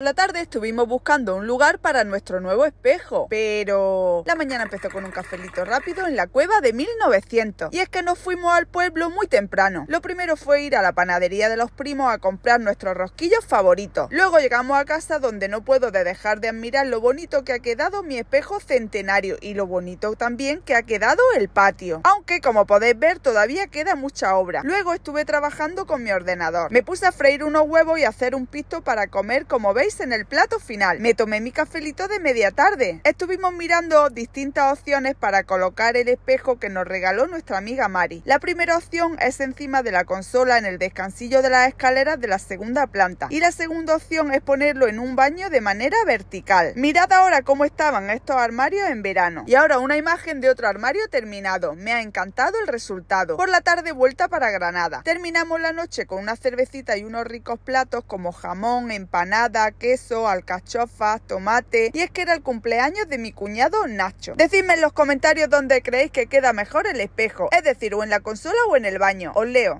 La tarde estuvimos buscando un lugar para nuestro nuevo espejo, pero la mañana empezó con un cafelito rápido en la cueva de 1900. Y es que nos fuimos al pueblo muy temprano. Lo primero fue ir a la panadería de los primos a comprar nuestros rosquillos favoritos. Luego llegamos a casa donde no puedo de dejar de admirar lo bonito que ha quedado mi espejo centenario y lo bonito también que ha quedado el patio. Aunque como podéis ver todavía queda mucha obra. Luego estuve trabajando con mi ordenador. Me puse a freír unos huevos y hacer un pisto para comer como en el plato final. Me tomé mi cafelito de media tarde. Estuvimos mirando distintas opciones para colocar el espejo que nos regaló nuestra amiga Mari. La primera opción es encima de la consola en el descansillo de las escaleras de la segunda planta. Y la segunda opción es ponerlo en un baño de manera vertical. Mirad ahora cómo estaban estos armarios en verano. Y ahora una imagen de otro armario terminado. Me ha encantado el resultado. Por la tarde vuelta para Granada. Terminamos la noche con una cervecita y unos ricos platos como jamón, empanada, queso, alcachofas, tomate y es que era el cumpleaños de mi cuñado Nacho. Decidme en los comentarios dónde creéis que queda mejor el espejo, es decir, o en la consola o en el baño. Os leo.